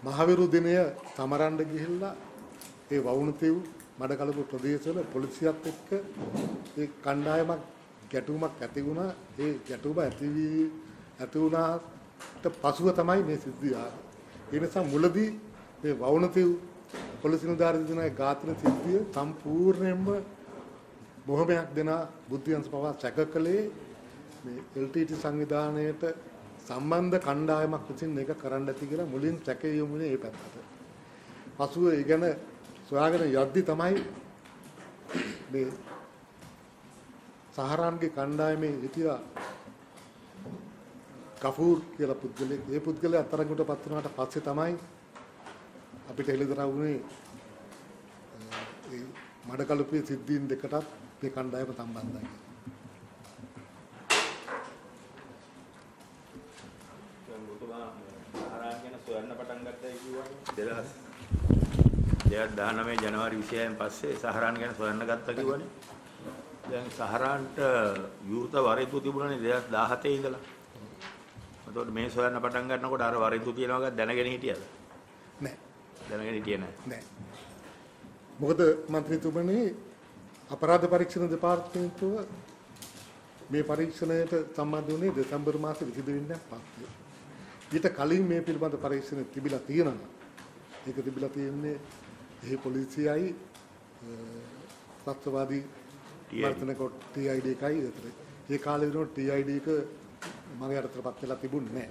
මහවිරු දිනය සමරන්න ගිහිල්ලා ඒ වවුනතිව් මඩකලපු ප්‍රදේශවල පොලිසියත් එක්ක ඒ කණ්ඩායමක් ගැටුමක් ඇති වුණා. ඒ ගැටුම ඇති වී ඇති වුණාට පසුව තමයි මේ සිද්ධිය ආවේ. ඒ නිසා මුලදී මේ වවුනතිව් පොලිස් නිලධාරී දෙනාගේ ඝාතන සිද්ධිය සම්පූර්ණයෙන්ම බොහොමයක් දෙනා බුද්ධියන්ස පවා සැකකලේ මේ LTT සංවිධානයට සම්බන්ධ කණ්ඩායමක් විසින් මේක කරන්න ඇති කියලා මුලින් සැකය යොමුනේ ඒ පැත්තට. පසුව ඒ ගැන සොයාගෙන යද්දි තමයි මේ සහරාන්ගේ කණ්ඩායමේ හිටියා කෆූර් කියලා පුද්ගලෙක්. ඒ පුද්ගලයා අත්තරඟුටපත් වුණාට පස්සේ තමයි අපිට එළිදරව් වුණේ ඒ මඩකලුපේ සිද්ධීන් දෙකටත් මේ කණ්ඩායම සම්බන්ධයි. 2000 2019 ජනවාරි 26 න් පස්සේ සහරාන් ගැන සොයන්න ගත්තා කිව්වනේ. දැන් සහරාන්ට විවෘත වරේතු තිබුණනේ 2017 ඉඳලා. එතකොට මේ සොයන්න පටන් ගන්නකොට අර වරේතු තියෙනවා ගැන දැනගෙන හිටියද? නැහැ. දැනගෙන හිටියේ නැහැ. නැහැ. මොකද മന്ത്രിතුමනි අපරාධ පරීක්ෂණ දෙපාර්තමේන්තුව මේ පරීක්ෂණයට සම්බන්ධ වුණේ දෙසැම්බර් මාසේ 22 වෙනිදා පස්සේ. ඊට කලින් මේ පිළිබඳ පරීක්ෂණ තිබිලා තියෙනවා. ඒක තිබිලා තියෙන්නේ එහි පොලිසියයි සත්‍යවාදී වර්තන කොට TID එකයි විතර. ඒ කාලේ වෙනකොට TID එක මගේ අතටපත් වෙලා තිබුණේ නැහැ.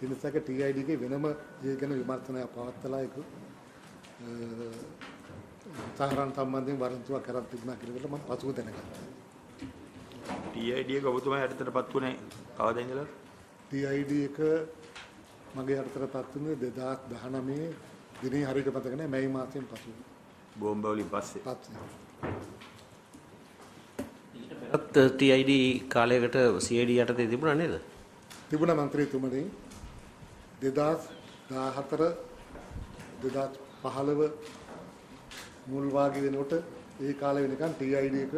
ඒ නිසා ඒක TID එකේ වෙනම ඒ ගැන විමර්ශනයක් පවත්වලා ඒක සහරන් සම්බන්ධයෙන් වරන්තුවක් කරන් තිබුණා කියලා මම පසුව දැනගත්තා. TID එක ඔබතුමා යටතටපත් වුණේ කවදා ඉඳලාද TID එක මගේ අතටපත් වුණේ 2019 දිනේ හරියට මතක නැහැ මැයි මාසයෙන් පසු. බෝම්බ වලින් පස්සේ. පස්සේ. ඊට පෙරත් TID කාලයකට CID යටතේ තිබුණා නේද? තිබුණා മന്ത്രിතුමනි 2014 2015 මුල් වාගේ වෙනකොට ඒ කාලේ වෙනකන් TID එක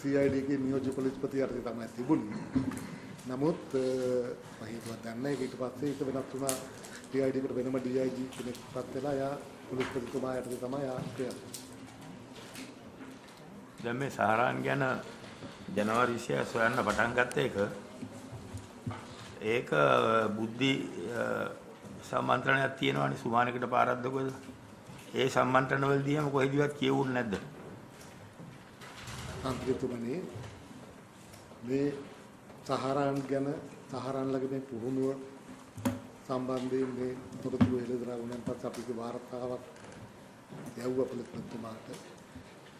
CID එකේ නියෝජ්‍ය පොලිස්පති යටතේ තමයි තිබුණේ. නමුත් මම හිතුවා දැන් ඒක ඊට පස්සේ ඒක වෙනස් වුණා එකට වෙනම DIG කෙනෙක්පත් වෙලා යා පොලිස්පතිතුමා යටතේ තමයි යා ක්‍රියාත්මක. දැන් මේ සහරාන් ගැන ජනවාරි 26 සොයන්න පටන් ගත්ත එක ඒක බුද්ධි සම්මන්ත්‍රණයක් තියෙනවානේ සුමානකට පාරක්ද කොහෙද? ඒ සම්මන්ත්‍රණ වලදීම කොහෙදිවත් කියවුන්නේ නැද්ද? මන්ත්‍රීතුමනි මේ සහරාන් ගැන සහරාන්ලගේ මේ පුහුණුව සම්බන්ධයෙන් මේ තොරතුරු එළදලා වුණාන් පස්සේ අපි වාර්තාවක් යවුවා පොලිස්පතිතුමාට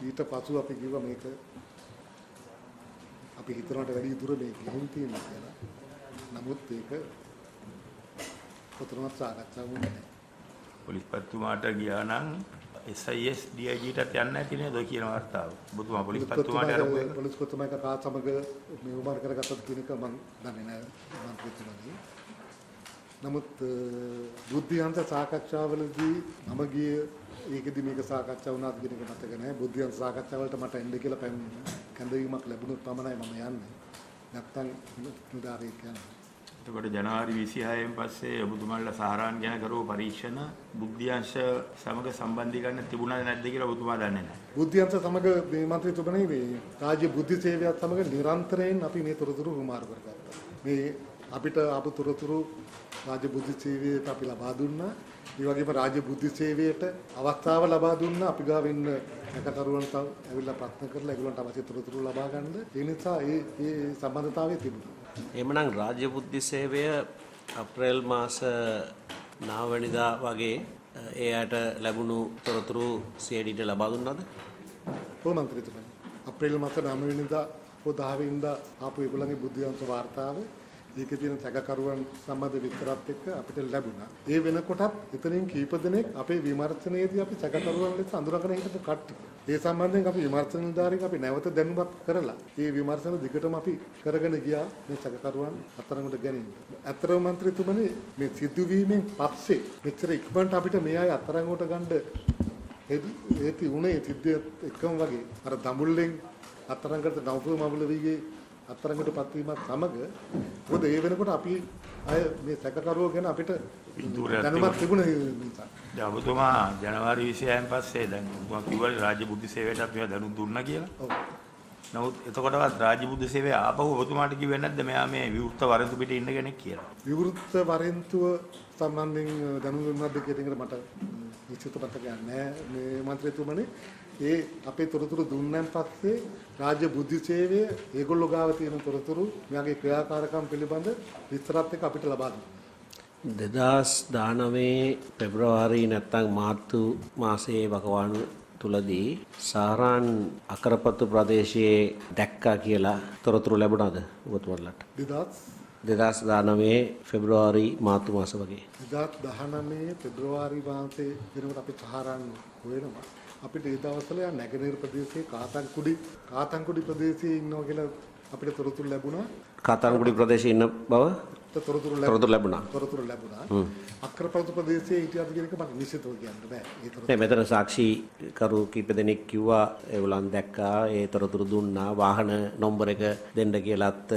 ඊට පසු අපි කිව්වා මේක අපි හිතනවට වැඩි දුර මේ ගිහින් තියෙනවා කියලා. නමුත් ඒක කොතරම්වත් සාකච්ඡා වුණේ නැහැ. පොලිස්පතිතුමාට ගියා නම් SIS DIG-ටත් යන්න නැති නේද කියන වර්තාව. ඔබතුමා පොලිස්පතිතුමාට අරපු එක. පොලිස්පතිතුමා කාත් සමග මේ උමාර කරගත්තද කියන එක මම දන්නේ නැහැ මන්ත්‍රීතුමාගේ. නමුත් බුද්ධියන්ත සාකච්ඡාවලදී මම ගියේ ඒකෙදි මේක සාකච්ඡා වුණාද කියන එක මතක නැහැ. බුද්ධියන්ත සාකච්ඡාවලට මට එන්න කියලා පැම් කැඳවීමක් ලැබුණොත් පමණයි මම යන්නේ. නැත්තම් නිදාරේ කියන්නේ. එතකොට ජනවාරි 26න් පස්සේ ඔබතුමාලා සහරාන් ගැන කරපු පරීක්ෂණ බුද්ධ්‍යංශ සමග සම්බන්ධීකරණ තිබුණාද නැද්ද කියලා ඔබතුමා දන්නේ නැහැ. බුද්ධියන්ත සමග මේ මන්ත්‍රීතුමනි මේ රාජ්‍ය බුද්ධි සේවයත් සමග නිරන්තරයෙන් අපි මේ තොරතුරු හුමාරු කරගත්තා. මේ අපිට ආපු තොරතුරු රාජ්‍ය බුද්ධි සේවයට අපි ලබා දුන්නා. ඒ වගේම රාජ්‍ය බුද්ධි සේවයට අවස්ථාව ලබා දුන්නා අපි ගාව ඉන්න නැකතරුවන්ට ඇවිල්ලා ප්‍රශ්න කරලා ඒගොල්ලන්ට අවශ්‍ය තොරතුරු ලබා ගන්න. ඒ නිසා ඒ ඒ සම්බන්ධතාවය තිබුණා. එහෙමනම් රාජ්‍ය බුද්ධි සේවය අප්‍රේල් මාස 9 වෙනිදා වගේ ඒ අයට ලැබුණු තොරතුරු CID-ට ලබා දුන්නාද? ඔව් මන්ත්‍රීතුමනි. අප්‍රේල් මාස 9 වෙනිදා හෝ 10 වෙනිදා ආපු ඒගොල්ලන්ගේ බුද්ධිවංශ වාර්තාව ඒකේ තියෙන සැකකරුවන් සම්බන්ධ විස්තරات එක්ක අපිට ලැබුණා. ඒ වෙනකොටත් එතනින් කීප දෙනෙක් අපේ විමර්ශනයේදී අපි සැකකරුවන් ලෙස අඳුරගෙන හිටපු කට්ටිය. ඒ සම්බන්ධයෙන් අපි විමර්ශන නිලධාරීන් අපි නැවත දැනුමක් කරලා ඒ විමර්ශන දිගටම අපි කරගෙන ගියා මේ සැකකරුවන් අත්අඩංගුවට ගැනීම. අත්තරම මන්ත්‍රීතුමනි මේ සිදුවීමෙන් පස්සේ මෙච්චර ඉක්මනට අපිට මේ අය අත්අඩංගුවට ගන්න ඒති උනේ සිද්ධියත් එකම වගේ අර දඹුල්ලෙන් අත්අඩංගුවට නවපුව මමුලවිගේ අත්තරඟට පත්වීමත් සමග මොකද ඒ වෙනකොට අපි අය මේ සැකකරුවෝ ගැන අපිට දැනුමක් තිබුණ නිසා දැන් ඔබතුමා ජනවාරි 26න් පස්සේ දැන් ඔබතුමා කිව්වනේ රාජ්‍ය බුද්ධි සේවයටත් මේවා දැනුම් දුන්නා කියලා. ඔව්. නමුත් එතකොටවත් රාජ්‍ය බුද්ධි සේවය ආපහු ඔබතුමාට කිව්වේ නැද්ද මෙයා මේ විවෘත වරන්තු පිටේ ඉන්න කෙනෙක් කියලා? විවෘත වරෙන්තුව සම්බන්ධයෙන් දැනුම් දුන්නාද කියන එකට මට නිශ්චිත මතකයක් නැහැ මේ මන්ත්‍රීතුමනි. ඒ අපේ තොරතුරු දුන්නන් පස්සේ රාජ්‍ය බුද්ධි සේවය ඒගොල්ලෝ ගාව තියෙන තොරතුරු මෙයාගේ ක්‍රියාකාරකම් පිළිබඳ විස්තරත් එක්ක අපිට ලබා දුන්නා. දෙදස් දානවේ පෙබ්‍රවාරී නැත්තං මාර්තු මාසයේ වකවානු තුළදී සාරාන් අකරපත්තු ප්‍රදේශයේ දැක්කා කියලා තොරතුරු ලැබුණාද ඔබතුමන්ලට. දෙදස් දෙදස් දානවේ ෆෙබ්‍රවාරි මාර්තු මාස වගේ. දෙදස් දහනමේ පෙබ්‍රවාරි මාසයේ වෙනකොට අපි සහරන් හොයනවා. අපිට ඒ දවස්වල නැගෙනහිර ප්‍රදේශයේ කාතන්කුඩි කාතන්කුඩි ප්‍රදේශයේ ඉන්නවා කියලා අපිට තොරතුරු ලැබුණා. කාතානකුඩි ප්‍රදේශයේ ඉන්න බව තොරතුරු ලැබුණා. තොරතුරු ලැබුණා. අක්‍රප්‍රතු ප්‍රදේශයේ හිටියද කියන එක මට නිශ්චිතව කියන්න බෑ. ඒ තොරතුරු නෑ මෙතන සාක්ෂිකරු කීප දෙනෙක් කිව්වා ඒගොල්ලන් දැක්කා ඒ තොරතුරු දුන්නා වාහන නම්බර එක දෙන්න කියලාත්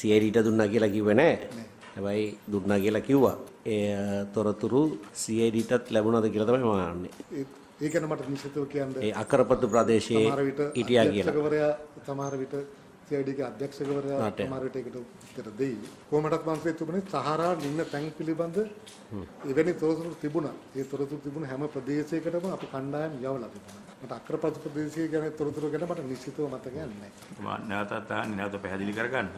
සියරිට දුන්නා කියලා කිව්වේ නෑ. හැබැයි දුන්නා කියලා කිව්වා. ඒ තොරතුරු සියරිටත් ලැබුණාද කියලා තමයි මම අහන්නේ. ඒ- ඒ ගැන මට නිශ්චිතව කියන්න ඒ අකරපත්තු ප්‍රදේශයේ සමහර විට හිටියා කියලා. අධ්‍යක්ෂකවරයා සමහර විට CID ගේ අධ්‍යක්ෂකවරයා. සමහර විට ඒකට උත්තර දෙයි. කොහොමදත් මම තුමනේ සහරා ඉන්න තැන් පිළිබඳ එවැනි තොරතුරු තිබුණා. ඒ තොරතුරු තිබුණ හැම ප්‍රදේශයකටම අපි කණ්ඩායම් යවලා තිබුණා. මට අක්‍රපත් ප්‍රදේශය ගැන තොරතුරු ගැන මට නිශ්චිතව මතකයක් නැහැ. ඔබතුමා නැවතත් අහන්නේ නැවත පැහැදිලි කරගන්න.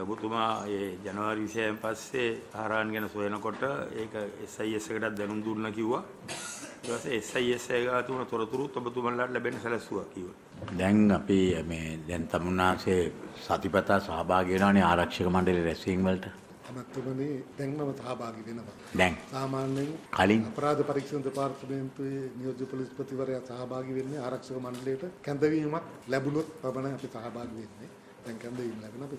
ඔබතුමා මේ ජනවාරි 26න් පස්සේ ආරාන් ගැන සොයනකොට ඒක SIS එකටත් දැනුම් දුන්නා කිව්වා. ඊට පස්සේ SIS එක තුන තොරතුරුත් ඔබතුමාලාට ලැබෙන්න සැලසුවා කිව්වා. දැන් අපි මේ දැන් තමුන්නාසේ සතිපතා සහභාගී වෙනවානේ ආරක්ෂක මණ්ඩලයේ රැස්වීම වලට. අමතුමනේ දැන් මම සහභාගී වෙනවා. දැන් සාමාන්‍යයෙන් කලින් අපරාධ පරීක්ෂණ දෙපාර්තමේන්තුවේ නියෝජ්‍ය පොලිස්පතිවරයා සහභාගී වෙන්නේ ආරක්ෂක මණ්ඩලයට කැඳවීමක් ලැබුණොත් පමණයි අපි සහභාගී වෙන්නේ. දැන් කැඳවීම ලැබෙන අපි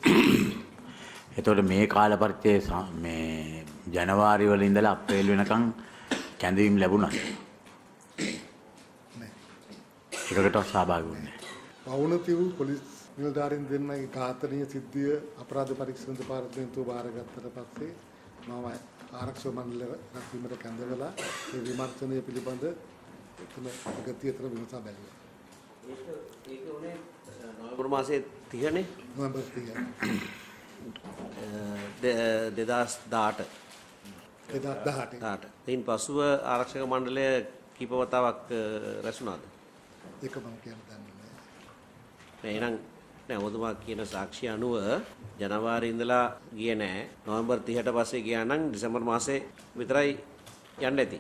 එතකොට මේ කාල පරිච්ඡේදයේ ස- මේ ජනවාරි වල ඉඳලා අප්‍රේල් වෙනකන් කැඳවීම් ලැබුණා. නැහැ. එකකටවත් සහභාගී වුණේ නැහැ. පවුනතිව් පොලිස් නිලධාරීන් දෙන්නගේ ඝාතනීය සිද්ධිය අපරාධ පරීක්ෂණ දෙපාර්තමේන්තුව බාරගත්තට පස්සේ මම ආරක්ෂක මණ්ඩලය රැකීමට කැඳවලා ඒ විමර්ශනය පිළිබඳ එතන ගතිය අතර විමසා බැලුවා. ඒක උනේ නොවැම්බර් මාසයේ 30නේ නොවැම්බර් 30 දෙදස් දාට එදා 18 දාට. ඉන් පසුව ආරක්ෂක මණ්ඩලය කීප වතාවක් රැස්ුණාද? ඒක මම කියන්න දන්නේ නැහැ. එහෙනම් නෑ ඔබතුමා කියන සාක්ෂිය අනුව ජනවාරි ඉඳලා ගියේ නෑ. නොවැම්බර් 30ට පස්සේ ගියා නම් දෙසැම්බර් මාසේ විතරයි යන්න ඇති.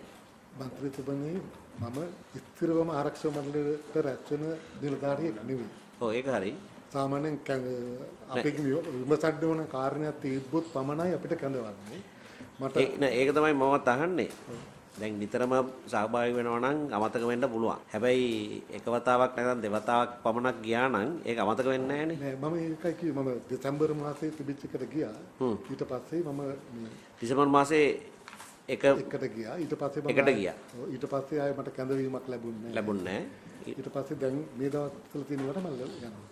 මන්ත්‍රීතුමනි මම ස්ථිරවම ආරක්ෂක මණ්ඩලයට රැස්වෙන නිලධාරියෙක් නෙවෙයි. ඔව් ඒක හරි. සාමාන්‍යයෙන් අපේ විමසන්න ඕන කාරණයක් තිබ්බොත් පමණයි අපිට කැඳවන්නේ. මට ඒක තමයි මමත් අහන්නේ. දැන් නිතරම සහභාගී වෙනවා නම් අමතක වෙන්න පුළුවන්. හැබැයි එක වතාවක් නැත්නම් දෙවතාවක් පමණක් ගියා නම් ඒක අමතක වෙන්නේ නෑනේ. නෑ මම ඒකයි කිව්වේ මම දෙසැම්බර් මාසයේ තිබිච්ච එකට ගියා. ඊට පස්සේ මම මේ දෙසැම්බර් මාසේ එක එකට ගියා. ඊට පස්සේ මම එකට ගියා. ඊට පස්සේ ආයේ මට කැඳවීමක් ලැබුණේ නෑ. ලැබුණේ නෑ. ඊට පස්සේ දැන් මේ දවස්වල තියෙනවට මම යනවා.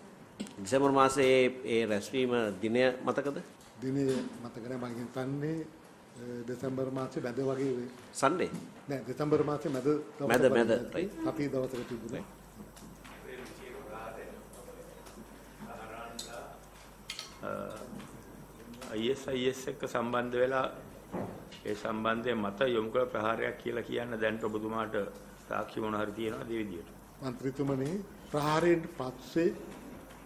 දෙසැම්බර් මාසේ ඒ රැස්වීම දිනය මතකද? දිනේ මතක නෑ මම හිතන්නේ අ, දෙසැම්බර් මාසේ මැද වගේ. සන්ඩේ. නෑ දෙසැම්බර් මාසේ මැද මැද, මැද. අපි දවසක තිබුණා. ISIS එක්ක සම්බන්ධ වෙලා ඒ සම්බන්ධයෙන් මත යොමු කළ ප්‍රහාරයක් කියලා කියන්න දැන් ඔබතුමාට සාක්ෂි මොන හරි තියෙනවද ඒ විදියට? මන්ත්‍රීතුමනි ප්‍රහාරයෙන් පස්සේ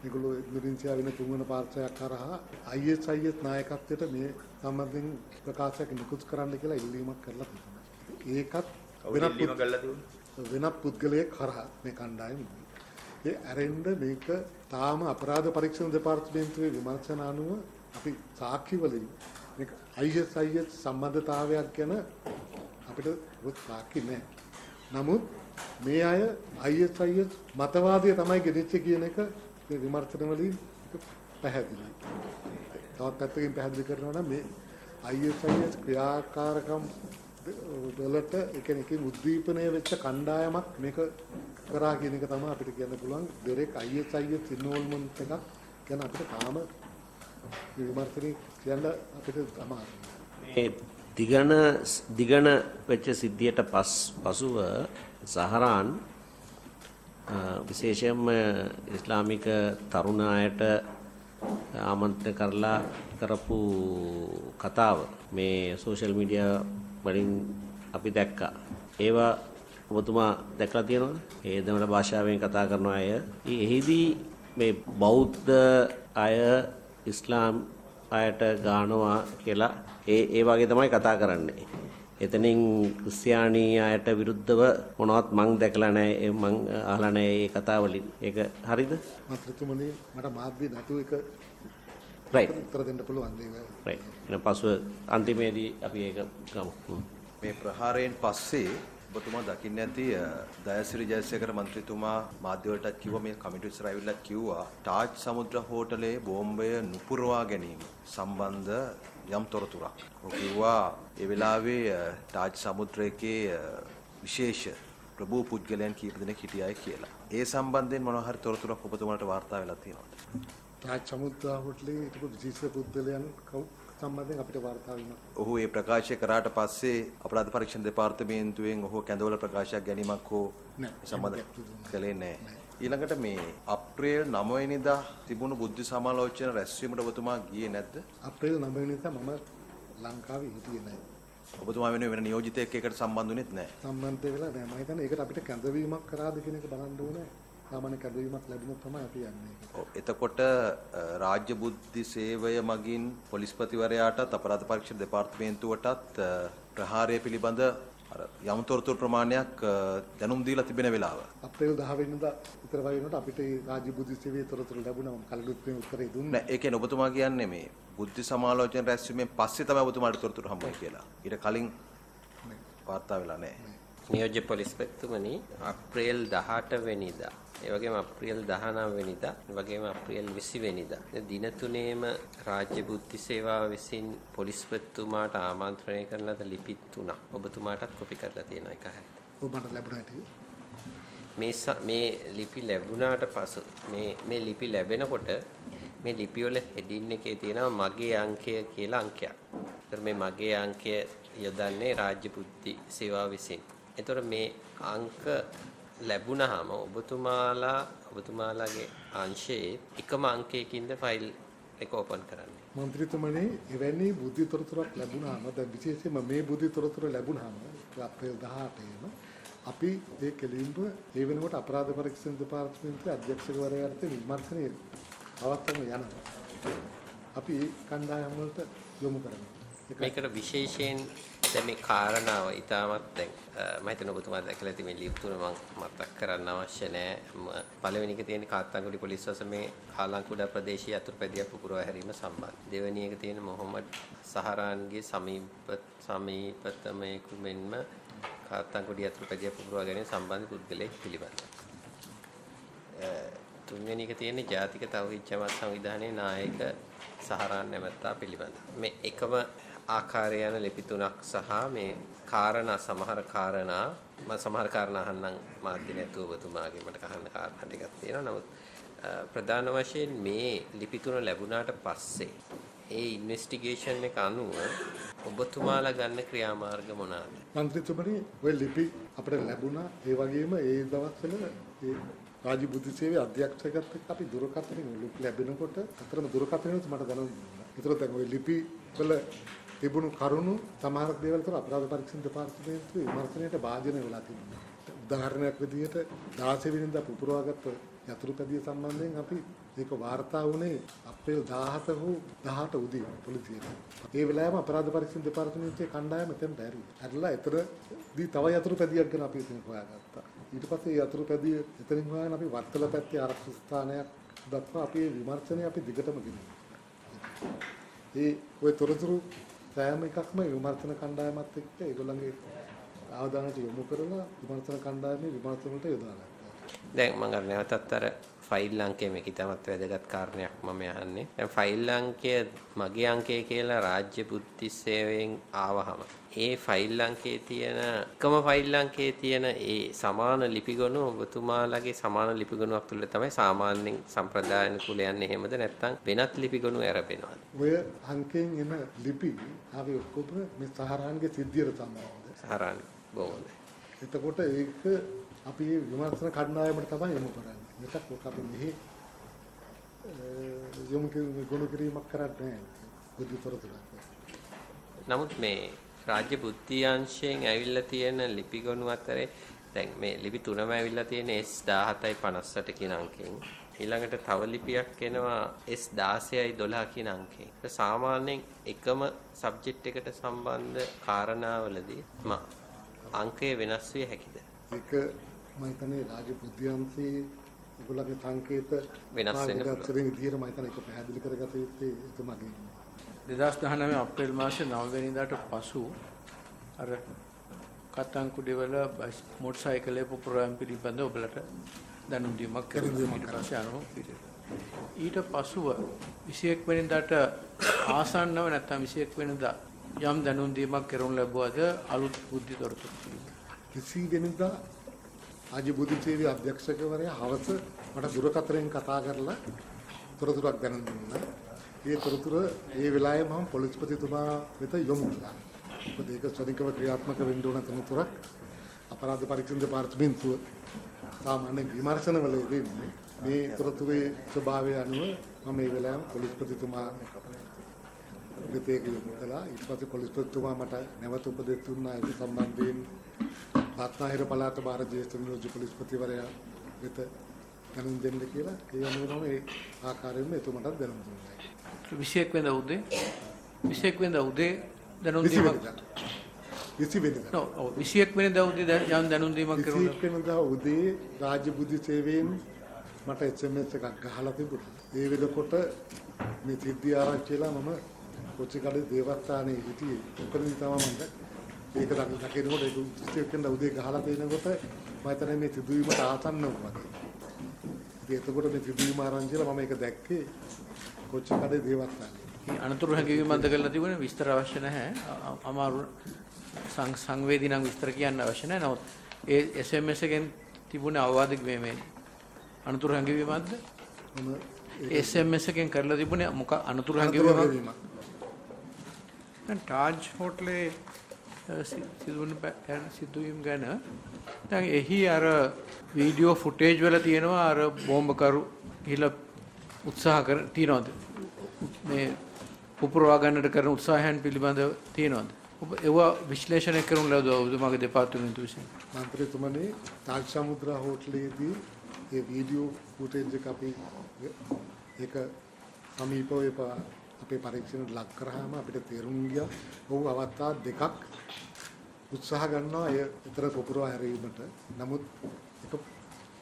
මේගොල්ලෝ ඉන්දුනීසියාවේ වෙන තුන්වන පාර්ශ්වයක් කරහා ISIS නායකත්වයට මේ සම්බන්ධයෙන් ප්‍රකාශයක් නිකුත් කරන්න කියලා ඉල්ලීමක් කරලා තිබුණා. ඒකත් වෙනත්? වෙනත් පුද්ගලයෙක් කරහා මේ කණ්ඩායම. ඒ ඇරෙන්න මේක තාම අපරාධ පරීක්ෂණ දෙපාර්තමේන්තුවේ විමර්ශන අනුව අපි සාක්ෂි වලින් මේක ISIS සම්බන්ධතාවයක් ගැන අපිට සාක්ෂි නැහැ. නමුත් මේ අය ISIS මතවාදය තමයි ගෙනිච්ච කියන එක මේ විමර්ශන වලින් ඒක පැහැදිලියි. තවත් පැත්තකින් පැහැදිලි කරනවා නම් මේ ISIS ක්‍රියාකාරකම් වලට ඒ කියන්නේ එකකින් උද්දීපනය වෙච්ච කණ්ඩායමක් මේක කරා කියන එක තමයි අපිට කියන්න පුළුවන් දෙරෙක් ISIS ඉන්වෝල්ව්මන්ට් එකක් ගැන අපිට තාම විමර්ශනය කියන්න අපිට අමාරුයි. මේ දිගන දිගන වෙච්ච සිද්ධියට පස් පසුව සහරාන් අ, විශේෂයෙන්ම ඉස්ලාමික තරුණ අයට ආමන්ත්‍රණය කරලා කරපු කතාව මේ සෝෂල් මීඩියා වලින් අපි දැක්කා. ඒවා ඔබතුමා දැකලා තියෙනවද? ඒ දෙමළ භාෂාවෙන් කතා කරන අය. ඒ- එහිදී මේ බෞද්ධ අය ඉස්ලාම් අයට ගානවා කියලා ඒ ඒ වගේ තමයි කතා කරන්නේ. එතනින් ක්‍රිස්තියානි අයට විරුද්ධව මොනවත් මං දැකලා නැහැ මං අහලා නැහැ ඒ කතා වලින්. ඒක හරිද? මන්ත්‍රීතුමනි මට මාධ්‍ය නැතුව එක right උත්තර දෙන්න පුළුවන් දේව. right. එහෙනම් පසුව අන්තිමේදී අපි ඒක ගමු. මේ ප්‍රහාරයෙන් පස්සේ ඔබතුමා දකින්න ඇති අ, දයසිරි ජයසේකර මන්ත්‍රීතුමා මාධ්‍යවලටත් කිව්වා මේ කමිටු ඉස්සර ඇවිල්ලා කිව්වා ටාජ් සමුද්‍ර හෝටලේ බෝම්බය නුපුරවා ගැනීම සම්බන්ධ යම් තොරතුරක්. ඔහු කිව්වා ඒ වෙලාවේ අ, ටාජ් සමුද්‍රයේ අ, විශේෂ ප්‍රභූ පුද්ගලයන් කීප දෙනෙක් හිටියයි කියලා. ඒ සම්බන්ධයෙන් මොනවා හරි තොරතුරක් ඔබතුමාට වාර්තා වෙලා තියෙනවද? තාජ් සමුද්‍රා හොටලේ හිටපු විශේෂ පුද්ගලයන් කවු සම්බන්ධයෙන් අපිට වාර්තා වෙනවා. ඔහු ඒ ප්‍රකාශය කරාට පස්සේ අපරාධ පරීක්ෂණ දෙපාර්තමේන්තුවෙන් ඔහු කැඳවල ප්‍රකාශයක් ගැනීමක් හෝ. සම්බන්ධ කළේ නැහැ. ඊළඟට මේ අප්‍රේල් 9 වෙනිදා තිබුණු බුද්ධ සමාලෝචන රැස්වීමට ඔබතුමා ගියේ නැද්ද? අප්‍රේල් 9 වෙනිදා මම ලංකාවේ හිටියේ නැහැ. ඔබතුමා වෙනුවෙන් වෙන නියෝජිතයෙක් එකට සම්බන්ධ වෙන්නේත් නැහැ. සම්බන්ධ වෙලා නැහැ. මම හිතන්නේ ඒකට අපිට කැඳවීමක් කරාද කියන එක බලන්න ඕනේ. සාමාන්‍ය කැඳවීමක් ලැබුණොත් තමයි අපි යන්නේ. ඔව්. එතකොට රාජ්‍ය බුද්ධි සේවය මගින් පොලිස්පතිවරයාටත් අපරාධ පරීක්ෂණ දෙපාර්තමේන්තුවටත් ප්‍රහාරය පිළිබඳ අර යම් තොරතුරු ප්‍රමාණයක් දැනුම් දීලා තිබෙන වෙලාව. අප්‍රේල් 10 වෙනිදා විතර වගේ වෙනකොට අපිට රාජ්‍ය බුද්ධි සේවයේ තොරතුරු ලැබුණා. මම කලිනුත් මේ උත්තරේ දුන්නා. නෑ ඒ කියන්නේ ඔබතුමා කියන්නේ මේ බුද්ධ සමාලෝචන රැස්වීමෙන් පස්සේ තමයි ඔබතුමාට තොරතුරු හම්බුනේ කියලා. ඊට කලින් වාර්තා වෙලා නෑ. නියෝජ්‍ය පොලිස්පතිතුමනි අප්‍රේල් 18 වෙනිදා ඒ වගේම අප්‍රේල් 19 වෙනිදා ඒ වගේම අප්‍රේල් 20 වෙනිදා දින තුනේම රාජ්‍ය බුද්ධි සේවාව විසින් පොලිස්පතිතුමාට ආමන්ත්‍රණය කරන ලද ලිපි තුනක් ඔබතුමාටත් කොපි කරලා තියෙනවා එක හැරෙන්න. ඔබ මට ලැබුණා හිටියේ. මේ මේ ලිපි ලැබුණාට පසු මේ මේ ලිපි ලැබෙනකොට මේ ලිපි වල හෙඩින් එකේ තියෙනවා මගේ අංකය කියලා අංකයක්. ඒතර මේ මගේ අංකය යොදන්නේ රාජ්‍ය බුද්ධි සේවාව විසින්. ඒතර මේ අංක ලැබුණාම ඔබතුමාලා ඔබතුමාලාගේ අංශයේ එකම අංකයකින්ද ෆයිල් එක ඕපන් කරන්නේ. මන්ත්‍රීතුමනි එවැනි බුද්ධි තොරතුරක් ලැබුණාම දැන් විශේෂයෙන්ම මේ බුද්ධි තොරතුර ලැබුණාම අප්‍රේල් 18ේම අපි ඒ කෙලින්ම ඒ වෙනකොට අපරාධ පරීක්ෂණ දෙපාර්තමේන්තුවේ අධ්‍යක්ෂකවරයාට විමර්ශනය පවත්වන්න යනවා. අපි කණ්ඩායම් වලට යොමු කරනවා. මේකට විශේෂයෙන් දැන් මේ කාරණාව ඊටමත් දැන් අ, මම හිතන ඔබතුමා දැකලා ඇති මේ ලියුම් තුන මම මතක් කරන්න අවශ්‍ය නැහැ. ම- පළවෙනි එක තියෙන කාත්තාංගුඩි පොලිස් වසමේ කාලංකුඩා ප්‍රදේශීය අතුරුපැදිය පුපුරවා හැරීම සම්බන්ධ. දෙවෙනි එක තියෙන මොහොමඩ් සහරාන්ගේ සමීප සමීපතමයෙකු මෙන්ම කාත්තාංගුඩි අතුරුපැදිය පුපුරවා ගැනීම සම්බන්ධ පුද්ගලයෙක් පිළිබඳ. තුන්වෙනි එක තියෙන්නේ ජාතික තවහිද් ජමාත් සංවිධානයේ නායක සහරාන් නැමැත්තා පිළිබඳ. මේ එකම ආකාරය යන ලිපි තුනක් සහ මේ කාරණා සමහර කාරණා මම සමහර කාරණා අහන්නම් මාධ්‍ය නැතුව ඔබතුමාගේ මට අහන්න කාරණා ටිකක් තියෙනවා. නමුත් අ, ප්‍රධාන වශයෙන් මේ ලිපි තුන ලැබුණාට පස්සේ ඒ ඉන්වෙස්ටිගේෂන් එක අනුව ඔබතුමාලා ගන්න ක්‍රියාමාර්ග මොනවාද? මන්ත්‍රීතුමනි ඔය ලිපි අපිට ලැබුණා. ඒ වගේම ඒ දවස්වල ඒ රාජ්‍ය බුද්ධි සේවයේ අධ්‍යක්ෂකත් එක්ක අපි දුරකථනයෙන් ලිපි ලැබෙනකොට අතරම දුරකථනයත් මට දැනුම් දුන්නා. ඒතර දැන් ওই ලිපි වල තිබුණු කරුණු සමහර දේවල් තර අපරාධ පරීක්ෂණ දෙපාර්තමේන්තුවේ විමර්ශනයට භාජනය වෙලා තිබුණා. උදාහරණයක් විදිහට 16 වෙනිදා පුපුරවාගත්ත යතුරුපැදිය සම්බන්ධයෙන් අපි ඒක වාර්තා වුණේ අප්‍රේල් 17 හෝ 18 උදේ පොලිසියට. ඒ වෙලාවෙම අපරාධ පරීක්ෂණ දෙපාර්තමේන්තුවේ කණ්ඩායම එතනට ඇරුවා. ඇරලා එතනදී තව යතුරුපැදියක් ගැන අපි එතන හොයාගත්තා. ඊට පස්සේ ඒ යතුරුපැදිය එතනින් හොයාගෙන අපි වත්තල පැත්තේ ආරක්ෂක ස්ථානයක් දක්වා අපි මේ විමර්ශනය අපි දිගටම ගෙනියනවා. ඒ ওই තොරතුරු සෑම එකක්ම විමර්ශන කණ්ඩායමත් එක්ක ඒගොල්ලන්ගේ අවධානයට යොමු කරලා විමර්ශන කණ්ඩායමේ විමර්ශන වලට යොදා ගන්නවා. දැන් මම අර නැවතත් අර ෆයිල් අංකය මේක ඉතාමත් වැදගත් කාරණයක් මම අහන්නේ. දැන් ෆයිල් අංකය මගේ අංකය කියලා රාජ්‍ය බුද්ධි සේවයෙන් ආවහම ඒ ෆයිල් අංකයේ තියෙන එකම ෆයිල් අංකයේ තියෙන ඒ සමාන ලිපිගොනු ඔබතුමාලගේ සමාන ලිපිගොනුවක් තුළ තමයි සාමාන්‍යයෙන් සම්ප්‍රදායන කුල යන්නේ එහෙමද නැත්නම් වෙනත් ලිපිගොනු ඇරපෙනවද? ඔය අංකයෙන් එන ලිපි ආවේ ඔක්කොම මේ සහරාන්ගේ සිද්ධියට සම්බන්ධ. සහරාන් බොහොමද? එතකොට ඒක අපි විමර්ශන කණ්ඩායමට තමයි යොමු කරන්නේ. මෙතක් ඔක අපි මෙහි යොමු ගොනු කිරීමක් කරන්නේ නැහැ. බුද්ධතරතුලක්. නමුත් මේ රාජ්‍ය බුද්ධි අංශයෙන් ඇවිල්ලා තියෙන ලිපි ගොනු අතරේ දැන් මේ ලිපි තුනම ඇවිල්ලා තියෙන S17යි 58 කියන අංකයෙන් ඊළඟට තව ලිපියක් එනවා S16යි 12 කියන අංකයෙන්. සාමාන්‍යයෙන් එකම සබ්ජෙක්ට් එකට සම්බන්ධ කාරණාවලදී මා අංකය වෙනස් විය හැකිද? ඒක මම හිතන්නේ රාජ්‍ය බුද්ධියන්සේ ඒගොල්ලන්ගේ සංකේත වෙනස් වෙන්න පුළුවන්. විදියට මම හිතන්නේ ඒක පැහැදිලි කරගත යුත්තේ එතුමාගේ. 2019 අප්‍රේල් මාසේ 9 වෙනිදාට පසු අර කතන්කුඩේවල බස් මොටර් සයිකලයේ පුපුරම් පිළිබඳ ඔබලට දැනුම් දීමක් කරුණා ඊට පසුව 21 වෙනිදාට ආසන්නව නැත්නම් 21 වෙනිදා යම් දැනුම් දීමක් කරනු ලැබුවද අලුත් බුද්ධි තොරතුරු. කිසි වෙනදා ආජි බුද්ධි සේවයේ අධ්‍යක්ෂකවරයා හවස මට දුරකථනයෙන් කතා කරලා තොරතුරක් දැනුම් දුන්නා. ඒ තොරතුර ඒ වෙලාවේ මම පොලිස්පතිතුමා වෙත යොමු කළා. මොකද ඒක ශ්‍රනිකව ක්‍රියාත්මක වෙන්න ඕන තොරතුරක් අපරාධ පරීක්ෂණ දෙපාර්තමේන්තුව සාමාන්‍ය විමර්ශනවල වෙන්නේ. මේ තොරතුරේ ස්වභාවය අනුව මම මේ වෙලාවේ පොලිස්පතිතුමා වෙත ඒක යොමු කළා. ඊට පස්සේ පොලිස්පතිතුමා මට නැවත උපදෙස් දුන්නා ඒක සම්බන්ධයෙන් රත්නාහිර පළාත භාර ජ්‍යෙෂ්ඨ නියෝජ්‍ය පොලිස්පතිවරයා වෙත දැනුම් දෙන්න කියලා ඒ අනුව මම ඒ ආකාරයෙන්ම එතුමටත් දැනුම් දුන්නා. 21 වෙනිදා උදේ 21 වෙනිදා උදේ දැනුම් දීමක් වෙනිදා. විසි වෙනිදා. නෝ ඔව් 21 වෙනිදා උදේ යම් දැනුම් දීමක් කරනු විසි වෙනිදා උදේ රාජ්‍ය බුද්ධි සේවයෙන් මට SMS එකක් ගහලා තිබුණා. ඒ වෙනකොට මේ සිද්ධිය ආරංචි වෙලා මම කොච්චිකඩේ දේවස්ථානයේ හිටියේ. ඔකදී තමයි මම ඒක දකින්න දකිනකොට ඒක වෙනිදා උදේ ගහලා තියෙනකොට මම හිතන්නේ මේ සිදුවීමට ආසන්න වුණා. ඉතින් එතකොට මේ සිදුවීම ආරංචි වෙලා මම ඒක දැක්කේ කොච්චිකඩේ දේවස්ථානයේ. මේ අනතුරු හැඟවීමක්ද කරලා තිබුණේ විස්තර අවශ්‍ය නැහැ. අමාරු සංවේදී නම් විස්තර කියන්න අවශ්‍ය නැහැ. නමුත් ඒ SMS එකෙන් තිබුණේ අවවාද මේ මේ අනතුරු හැඟවීමක්ද? මම SMS එකෙන් කරලා තිබුණේ මොක අනතුරු හැඟවීමක්? දැන් ටාජ් හෝටලේ සිදුවන පෑ- ගැන සිදුවීම් ගැන. දැන් එහි අර වීඩියෝ ෆුටේජ් වල තියෙනවා අර බෝම්බකරු ගිහිල්ලා උත්සාහ කර තියනවාද? මේ පුපුරවා ගන්නට කරන උත්සාහයන් පිළිබඳව තියෙනවාද? ඔබ ඒවා විශ්ලේෂණය කරනු ලැබුණා ඔබතුමාගේ දෙපාර්තමේන්තුව විසින්. මන්ත්‍රීතුමනි තාජ් සමුද්‍රා හෝටලයේදී ඒ වීඩියෝ ෆුටේජ් එක අපි ඒක සමීපව එප. අපේ පරීක්ෂණයට ලක් කරාම අපිට තේරුම් ගියා. ඔව් අවස්ථා දෙකක් උත්සාහ ගන්නවා එය විතර පුපුරවා හැරීමට. නමුත් ඒක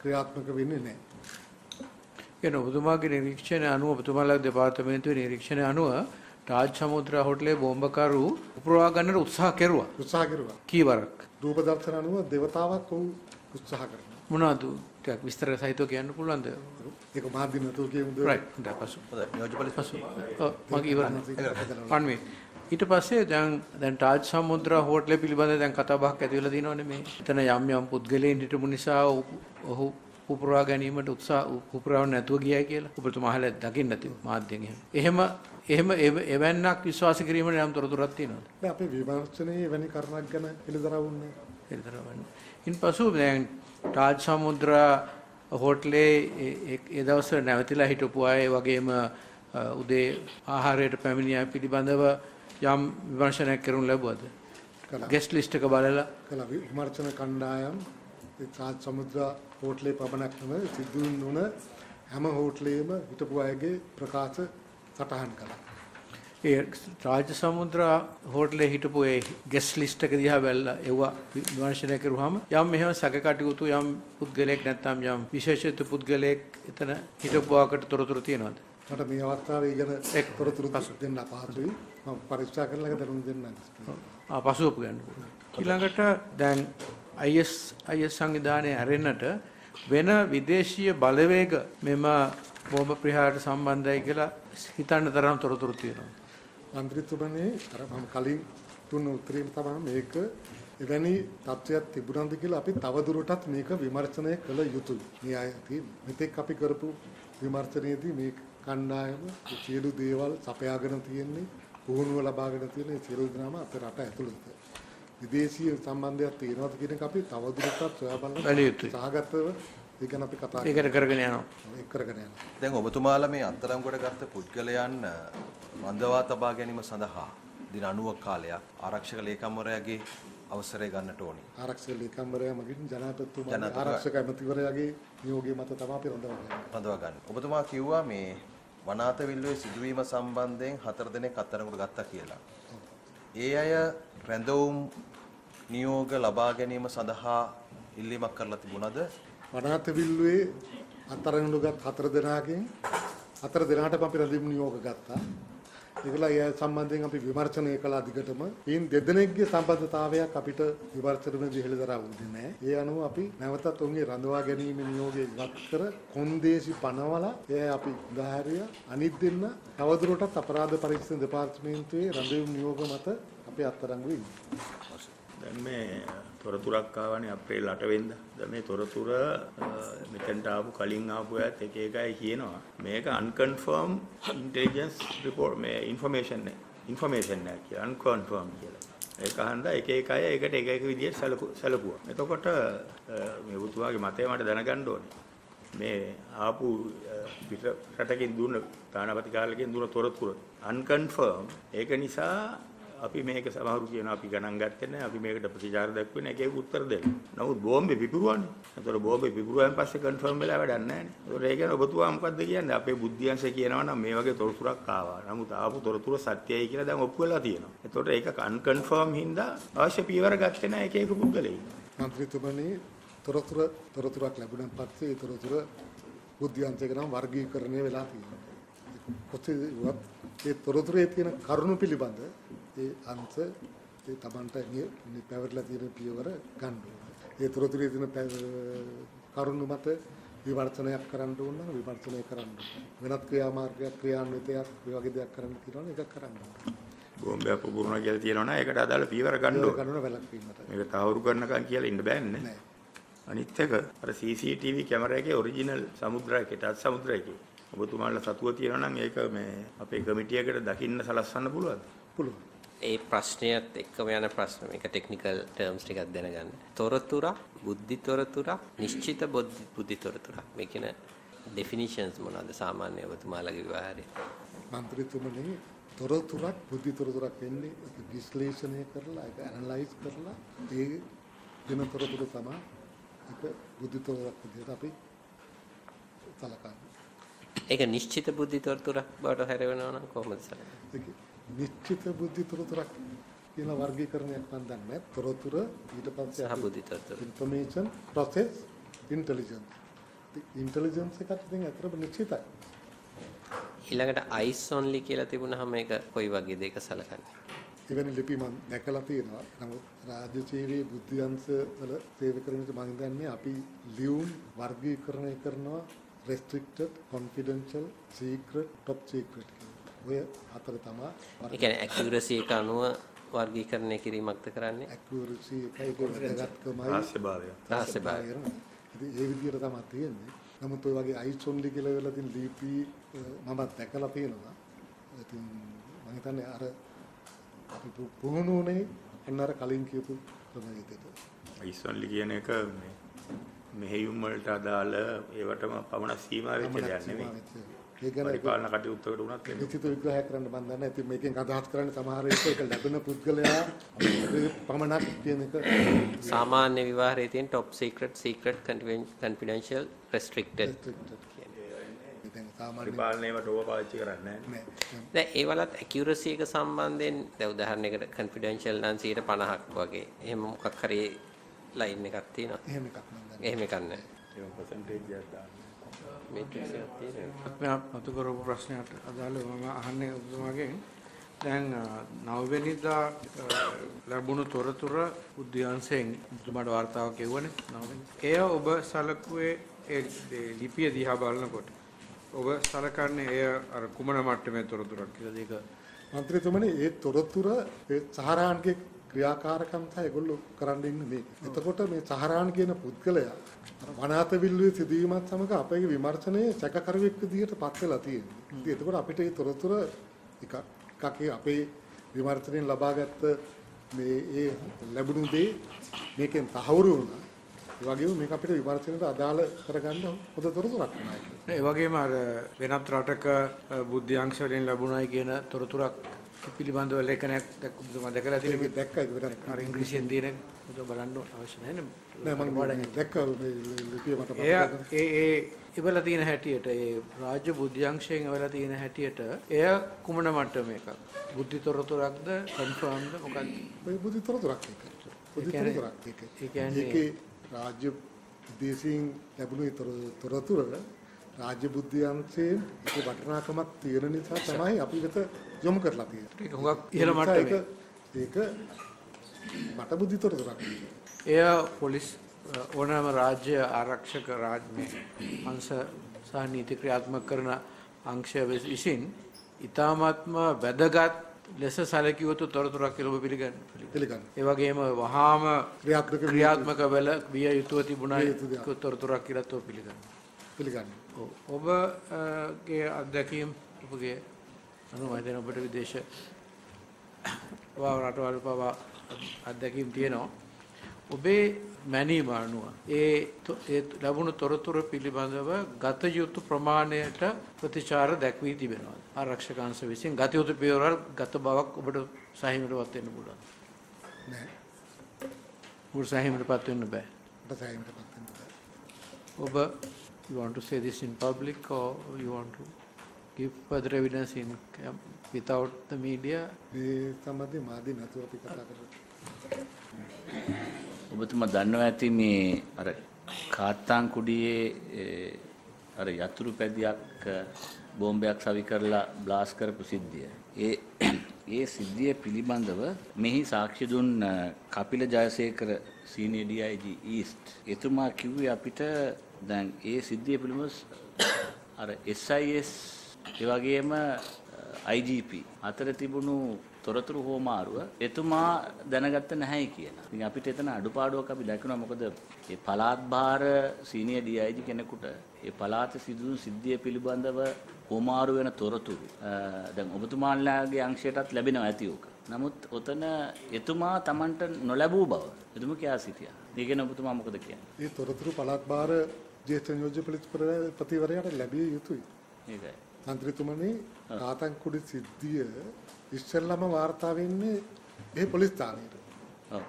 ක්‍රියාත්මක වෙන්නේ නැහැ. කියන ඔබතුමාගේ නිරීක්ෂණය අනුව ඔබතුමාලාගේ දෙපාර්තමේන්තුවේ නිරීක්ෂණය අනුව ටාජ් සමුද්‍රා හෝටලේ බෝම්බකරු පුපුරවා ගන්නට උත්සාහ කෙරුවා. උත්සාහ කරුවා. කීවරක්? රූප දර්ශන අනුව දෙවතාවක් ඔව් උත්සාහ කරනවා මොනවද ටිකක් විස්තර සහිතව කියන්න පුළුවන්ද? ඒක මාධ්‍ය නතුව කියමුද? රයිට් හොඳයි පසු හොඳයි නියෝජ්‍ය පොලිස් පසු ඔව් මගේ ඉවරයි පන්වේ ඊට පස්සේ දැන් දැන් ටාජ් සමුද්‍රා හෝටලේ පිළිබඳව දැන් කතා බහක් ඇති වෙලා තියෙනවනේ මේ. එතන යම් යම් පුද්ගලයන් හිටපු නිසා ඔහු- පුපුරා ගැනීමට උත්සාහ පුපුරාව නැතුව ගියයි කියලා. ඔබතුමා අහලා දකින්න නැති මාධ්‍යෙන් එහෙම. එහෙම එහෙම එව- එවැන්නක් විශ්වාස කිරීමට යම් තොරතුරක් තියෙනවද? දැන් අපේ විමර්ශනයේ වෙනි කරුණක් ගැන පිළිදරවුන්නේ එතරම් ඉන්පසු දැන් ටාජ් සමුද්‍රා හෝටලේ ඒ- දවස්වල නැවතිලා හිටපු අය වගේම උදේ ආහාරයට පැමිණිය අය පිළිබඳව යම් විමර්ශනයක් කරනු ලැබුවද. ගෙස්ට් ලිස්ට් එක බලලා කළ විමර්ශන කණ්ඩායම් තාජ් සමුද්‍ර හෝටලේ පමණක් නෙවෙයි සිද්ධුන් වුණ හැම හෝටලේම හිටපු අයගේ ප්‍රකාශ සටහන් කළා. ඒ රාජ්‍ය සමුද්‍රා හෝටලේ හිටපු ඒ ගෙස්ට් ලිස්ට් එක දිහා බැලලා ඒවා විමර්ශනය කරුවාම යම් මෙහෙම සැකකටයුතු යම් පුද්ගලයෙක් නැත්නම් යම් විශේෂිත පුද්ගලයෙක් එතන හිටපු ආකට තොරතුරු තියෙනවද මට මේ අවස්ථාවේ ගැන එක් තොරතුරු දෙන්න අපහසුයි. මම පරීක්ෂා කරලා දැනුම් දෙන්නම්. ආ පසුවපු ගන්න. ඊළඟට දැන් IS IS සංවිධානයේ හැරෙන්නට වෙන විදේශීය බලවේග මෙම බෝම්බ ප්‍රහාරයට සම්බන්ධයි කියලා හිතන්න තරම් තොරතුරු තියෙනවා. මන්ත්‍රීතුමනි අර මම කලින් දුන්න උත්තරේම තමයි මේක එවැනි තත්ත්වයක් තිබුණාද කියලා අපි තවදුරටත් මේක විමර්ශනය කළ යුතුයි. අය මෙතෙක් අපි කරපු විමර්ශනයේදී මේ කණ්ඩායම සියලු දේවල් සපයාගෙන තියෙන්නේ පුහුණුව ලබාගෙන තියෙන සියලු දෙනාම අපේ රට ඇතුළත. විදේශීය සම්බන්ධයක් තියෙනවද කියන එක අපි තවදුරටත් සොයා බලන්න. සහගතව ඒ ගැන අපි කතා ඒකට කරගෙන යනවා. ඒක කරගෙන යනවා. දැන් ඔබතුමාලා මේ අත්තරංගොඩ ගත්ත පුද්ගලයන් රඳවා තබා ගැනීම සඳහා දින 90ක කාලයක් ආරක්ෂක ලේකම්වරයාගේ අවසරය ගන්නට ඕනි. ආරක්ෂක ලේකම්වරයා මගින් ජනාධිපතිතුමා ජනාධිපති- ආරක්ෂක ඇමතිවරයාගේ නියෝගය මත තමයි අපි රඳවන්නේ. රඳවා ගන්න. ඔබතුමා කිව්වා මේ වනාත විල්ලුවේ සිදුවීම සම්බන්ධයෙන් හතර දෙනෙක් අත්තරංගොඩ ගත්තා කියලා. ඒ අය රැඳවුම් නියෝග ලබා ගැනීම සඳහා ඉල්ලීමක් කරලා තිබුණාද? වනාත විල්ලුවේ අතරඟුගත් හතර දෙනාගෙන් හතර දෙනාටම අපි රැඳීම් නියෝග ගත්තා. ඒගොල්ලෝ ඒ සම්බන්ධයෙන් අපි විමර්ශනය කළා දිගටම. ඊන් දෙදෙනෙක්ගේ සම්බන්ධතාවයක් අපිට විමර්ශනයේදී හෙළිදරව් වුණේ නැහැ. ඒ අනුව අපි නැවතත් උන්ගේ රඳවා ගැනීම නියෝගය ඉවත් කර කොන්දේසි පනවලා ඒ අපි උදාහරණය අනිත් දෙන්න තවදුරටත් අපරාධ පරීක්ෂණ දෙපාර්තමේන්තුවේ රැඳීම් නියෝග මත අපි අත්අඩංගුවේ ඉන්නවා. දැන් මේ තොරතුරක් ආවනේ අප්‍රේල් 8 වෙනිදා. දැන් මේ තොරතුර අ, මෙතෙන්ට ආපු කලින් ආපු අයත් එක එක අය කියනවා මේක unconfirm intelligence report මේ information නේ. information නෑ කියලා unconfirm කියලා. ඒක හන්දා එක එක අය ඒකට එක එක විදිහට සැලකු සැලකුවා. එතකොට අ, මේ ඔබතුමාගේ මතය මට දැනගන්න ඕනේ. මේ ආපු අ, පිට රටකින් දුන්න තානාපති කාර්යාලයෙන් දුන්න තොරතුරු unconfirm ඒක නිසා අපි මේක සමහරු කියන අපි ගණන් ගත්තේ නැහැ අපි මේකට ප්‍රතිචාර දක්වන්නේ නැහැ ඒක උත්තර දෙන්න. නමුත් බෝම්බේ පිපිරුවානේ. ඒතකොට බෝම්බේ පිපිරුවාන් පස්සේ කන්ෆර්ම් වෙලා වැඩක් නැහැ නේ. ඒතකොට ඒ කියන්නේ ඔබතුමා මොකද්ද කියන්නේ? අපේ බුද්ධියංශය කියනවා නම් මේ වගේ තොරතුරක් ආවා. නමුත් ආපු තොරතුර සත්‍යයි කියලා දැන් ඔප්පු වෙලා තියෙනවා. ඒතකොට ඒක අන්කන්ෆර්ම් හින්දා අවශ්‍ය පියවර ගත්තේ නැහැ එක එක පුද්ගලයන්. මන්ත්‍රීතුමනි තොරතුරු තොරතුරක් ලැබුණන් පස්සේ ඒ තොරතුරු බුද්ධ්‍යන්තයක නම් වර්ගීකරණය වෙලා තියෙනවා. කොතේවත් ඒ තොරතුරේ තියෙන කරුණු පිළිබඳ ඒ අංශ ඒ Tamanට පැවරලා තියෙන පියවර ගන්න. ඒ තොරතුරේ තියෙන කරුණු මත විවර්තනයක් කරන්න ඕන නම් විවර්තනය කරන්න. වෙනත් ක්‍රියාමාර්ගයක් ක්‍රියාන්විතයක් මේ වගේ දෙයක් කරන්න තියෙනවා ඒක කරන්න ඕන. බෝම්බයක් පුපුරනවා කියලා තියෙනවා නම් ඒකට අදාළ පියවර ගන්න ඕනේ. කරන වැලක්වීමට. මේක තහවුරු කරනකම් කියලා ඉන්න බෑනේ. නෑ. අනිත් එක අර CCTV කැමරාවේ ඔරිජිනල් සමුද්‍රයකේ ටච් සමුද්‍රයකේ ඔබතුමාලා සතුව තියෙනවා නම් ඒක මේ අපේ කමිටියකට දකින්න සලස්වන්න පුළුවන්ද? පුළුවන්. ඒ ප්‍රශ්නයත් එක්කම යන ප්‍රශ්න මේක ටෙක්නිකල් ටර්ම්ස් ටිකක් දැනගන්න. තොරතුරක්, බුද්ධි තොරතුරක්, නිශ්චිත බුද්ධි තොරතුරක්. මේ කියන ඩෙෆිනිෂන්ස් මොනවද සාමාන්‍ය ඔබතුමාලගේ විවාහයේ? මන්ත්‍රීතුමනි තොරතුරක් බුද්ධි තොරතුරක් වෙන්නේ විශ්ලේෂණය කරලා ඒක ඇනලයිස් කරලා ඒ දෙන තොරතුරු තමයි ඒක බුද්ධි තොරතුරක් විදිහට අපි සලකන්නේ. ඒක නිශ්චිත බුද්ධි තොරතුරක් බවට හැරවෙනවා නම් කොහොමද සලකන්නේ? ඒක නිශ්චිත බුද්ධි තොරතුරක් කියන වර්ගීකරණයක් මම දන්නේ. තොරතුර ඊට පස්සේ සහ බුද්ධි තොරතුරු. information process intelligence. ඉන්ටෙලිජන්ස් එකත් ඉතින් අතරම නිශ්චිතයි. ඊළඟට අයිස් ඔන්ලි කියලා තිබුණාම මේක කොයි වගේ දෙයක සලකන්නේ? එවැනි ලිපි මම දැකලා තියෙනවා. නමුත් රාජ්‍ය සේවයේ බුද්ධ්‍යංශ වල සේවය කරන විට මම හිතන්නේ අපි ලියුම් වර්ගීකරණය කරනවා restricted, confidential, secret, top secret කියලා. ඔය හතර තමයි ඒ කියන්නේ ඇකියුරසි එක අනුව වර්ගීකරණය කිරීමක්ද කරන්නේ? accuracy එකයි වැදගත්කමයි රහස්‍යභාවය. රහස්‍යභාවය. ඉතින් ඒ විදිහට තමයි තියෙන්නේ. නමුත් ඔය වගේ අයිසොන්ලි කියලා වෙලා තියෙන ලිපි මම දැකලා තියෙනවා. ඉතින් මම හිතන්නේ අර අපි පුහුණුනේ අන්න අර කලින් කියපු ක්‍රමයකට. ඉස්සන්ලි කියන එක මේ මෙහෙයුම් වලට අදාළ ඒවටම පමණ සීමා වෙච්ච දෙයක් නෙමෙයි. පරිපාලන කටයුත්තකට උනත්. නිශ්චිත විග්‍රහයක් කරන්න මම දන්නේ නැහැ. ඉතින් මේකෙන් අදහස් කරන්නේ සමහර විට ඒක ලැබෙන පුද්ගලයා පමණක් කියන එක සාමාන්‍ය විවාහයේ තියෙන top secret, secret, confidential, restricted. පරිපාලනයේට ඕව පාවිච්චි කරන්නේ නැහැ. දැන් ඒ වලත් ඇකියුරසි එක සම්බන්ධයෙන් දැන් උදාහරණයකට confidential නම් 50ක් වගේ. එහෙම මොකක් හරි ලයින් එකක් තියෙනවා. එහෙම එකක් මම දන්නේ. එහෙම එකක් නැහැ. ඒක percentage එකක් දාන්න. මේට්‍රික්ස් එකක් තියෙනවා. මම මතු කරපු ප්‍රශ්නයට අදාළව මම අහන්නේ ඔබතුමාගෙන් දැන් අ, නවවෙනිදා අ, ලැබුණු තොරතුර උද්‍යාංශයෙන් තුමාට වාර්තාවක් එවුවනේ නවවෙනි. එය ඔබ සලකුවේ ඒ ඒ ලිපිය දිහා බලනකොට ඔබ සලකන්නේ එය අර කුමන මට්ටමේ තොරතුරක් කියලාද ඒක මන්ත්‍රීතුමනි ඒ තොරතුර ඒ සහරාන්ගේ ක්‍රියාකාරකම් තමයි ඒගොල්ලෝ කරන්න ඉන්නේ මේක. එතකොට මේ සහරාන් කියන පුද්ගලයා වනාත විල්ලුවේ සිදුවීමත් සමග අපේ විමර්ශනයේ සැකකරුවෙක් විදිහට පත් වෙලා තියෙනවා. ඉතින් එතකොට අපිට මේ තොරතුර එක එකක් අපේ විමර්ශනයෙන් ලබාගත්ත මේ ඒ ලැබුණු දේ මේකෙන් තහවුරු වුණා. ඒ වගේම මේක අපිට විමර්ශනයට අදාළ කරගන්න හොඳ තොරතුරක් නෑ. ඒ වගේම අර වෙනත් රටක බුද්ධ්‍යංශ වලින් ලැබුණයි කියන තොරතුරක් පිළිබඳව ලේඛනයක් දැක්කම දැකලා ඒක තියෙනවා දැක්කයි. වෙනත් අර ඉංග්‍රීසියෙන් තියෙන ඒක බලන්න අවශ්‍ය නැහැ නෑ මම නේ දැක්ක මේ ලිපිය මට ඒ ඒ ඉවලා තියෙන හැටියට ඒ රාජ්‍ය බුද්ධ්‍යංශයෙන් ඉවලා තියෙන හැටියට එය කුමන මට්ටමක බුද්ධි තොරතුරක්ද කන්ෆර්ම්ද මොකක්ද? මේ බුද්ධි තොරතුරක් ඒක. බුද්ධි තොරතුරක් ඒක. ඒ කියන්නේ- ඒකේ රාජ්‍ය දේශීන් ලැබුණු තොරතුර රාජ්‍ය බුද්ධි අංශයෙන් ඒක වටිනාකමක් තියෙන නිසා තමයි අපි වෙත යොමු කරලා තියෙන්නේ. ඒක හුඟක් ඉහළ මට්ටමේ. ඒක මට බුද්ධි තොරතුරක්. එය පොලිස් ඕනෑම රාජ්‍ය ආරක්ෂක රාජ්‍ය අංශ සහ නීති ක්‍රියාත්මක කරන අංශය විසින් ඊ타මාත්ම වැදගත් ලෙස සැලකිය යුතු තොරතුරක් කියලා ඔබ පිළිගන්න. පිළිගන්න. ඒ වගේම වහාම ක්‍රියාත්මක ක්‍රියාත්මක වෙල විය යුතුව තිබුණා. තොරතුරක් කියලා ඔබ පිළිගන්න. පිළිගන්න. ඔව්. ඔබගේ අත්දැකීම් ඔබගේ අනුමතන ඔබට විදේශ වා රටවල් පවා අත්දැකීම් තියෙනවා. ඔබේ මැනීම අනුව ඒ ලැබුණු තොරතුරු පිළිබඳව ගත යුතු ප්‍රමාණයට ප්‍රතිචාර දැක්වී තිබෙනවා. ආරක්ෂක අංශ විසින් ගත යුතු පියවරල් ගත බවක් ඔබට සාහිමටපත් වෙන්න පුළුවන්. නෑ. ඔබට සාහිමටපත් වෙන්න බෑ. මට සෑහීමටපත් වෙන්න බෑ. ඔබ you want to say this in public or you want to give further evidence in um, without the media මේ සම්බන්ධයෙන් මාදී නැතුව අපි කතා කරමු. ඔබතුමා දන්නවා ඇති මේ අර කාත්තාන් කුඩියේ ඒ, අර යතුරු පැදියක් බෝම්බයක් සවි කරලා බ්ලාස් කරපු සිද්ධිය. ඒ ඒ සිද්ධිය පිළිබඳව මෙහි සාක්ෂි දුන් Kapila Jayasekara senior DIG east එතුමා කිව්වේ අපිට දැන් ඒ සිද්ධිය පිළිබඳව අර SIS ඒ වගේම IGP අතර තිබුණු තොරතුරු හෝමාරුව එතුමා දැනගත්ත නැහැයි කියලා. ඉතින් අපිට එතන අඩුපාඩුවක් අපි දැක්කනවා මොකද මේ පළාත් භාර සීනියර් DIG කෙනෙකුට ඒ පළාතේ සිදුවුණු සිද්ධිය පිළිබඳව හෝමාරු වෙන තොරතුරු දැන් ඔබතුමාලාගේ අංශයටත් ලැබෙනවා ඇති උක. නමුත් ඔතන එතුමා Tamanට නොලැබූ බව එතුමා කියා සිටියා. ඒ ගැන ඔබතුමා මොකද කියන්නේ? මේ තොරතුරු පළාත් භාර ජ්‍යෙෂ්ඨ නියෝජ්‍ය පොලිස්පතිවරයාට ලැබිය යුතුයි. ඒකයි. මන්ත්‍රීතුමනි කාතන්කුඩි සිද්ධිය ඉස්සෙල්ලාම වාර්තා වෙන්නේ ඒ පොලිස් ස්ථානයට. ඔව්.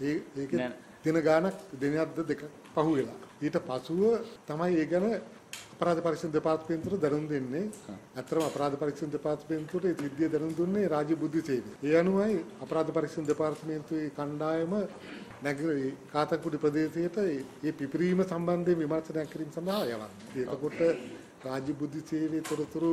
ඒ ඒකේ. දින ගාණක් දිනයක්ද දෙක පහු වෙලා. ඊට පසුව තමයි ඒ ගැන අපරාධ පරීක්ෂණ දෙපාර්තමේන්තුවට දැනුම් දෙන්නේ. අත්‍තරම අපරාධ පරීක්ෂණ දෙපාර්තමේන්තුවට ඒ සිද්ධිය දැනුම් දුන්නේ රාජ්‍ය බුද්ධි සේවය. ඒ අනුවයි අපරාධ පරීක්ෂණ දෙපාර්තමේන්තුවේ කණ්ඩායම නැගී කාතන්කුඩි ප්‍රදේශයට මේ පිපිරීම සම්බන්ධයෙන් විමර්ශනයක් කිරීම සඳහා යවන්නේ. ඒකකොට රාජ්‍ය බුද්ධි සේවයේ තොරතුරු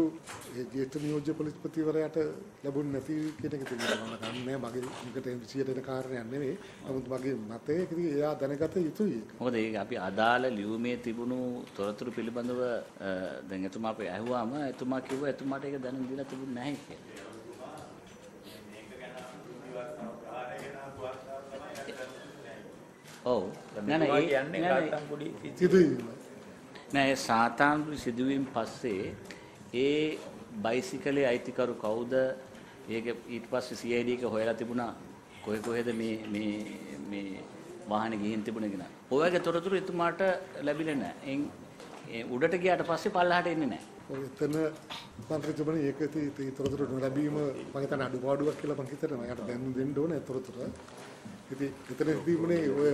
ඒ ජ්‍යෙෂ්ඨ නියෝජ්‍ය පොලිස්පතිවරයාට ලැබුණ නැති කියන එක තියෙනවා මම දන්නේ මගේ මේකට විසියට එන කාරණයක් නෙවෙයි නමුත් මගේ මතය එයා දැනගත යුතුයි ඒක. මොකද ඒක අපි අදාළ ලියුමේ තිබුණු තොරතුරු පිළිබඳව දැන් එතුමා අපි ඇහුවාම එතුමා කිව්වා එතුමාට ඒක දැනුම් දීලා තිබුණ නැහැ කියලා. ඔව්. නෑ නෑ ඒ- කියන්නේ නෑ නෑ කාත්තාන් කුඩි සිදුවීම නෑ ඒ සාතානුරු සිදුවීම් පස්සේ ඒ බයිසිකලේ අයිතිකරු කවුද? ඒක ඊට පස්සේ CID එක හොයලා තිබුණා. කොහෙ කොහෙද මේ මේ මේ වාහනේ ගිහින් තිබුණේ කියලා. ඔය වගේ තොරතුරු එතුමාට ලැබිලා නෑ. එන් ඒ උඩට ගියාට පස්සේ පල්ලහට එන්නේ නෑ. ඔය එතන මන්ත්‍රීතුමනි ඒක ඉතින් තොරතුරු නොලැබීම මම හිතන්නේ අඩුපාඩුවක් කියලා මම හිතනවා. එයාට දැනුම් දෙන්න ඕනේ තොරතුරු. ඉතින් එතනදී මුනේ ඔය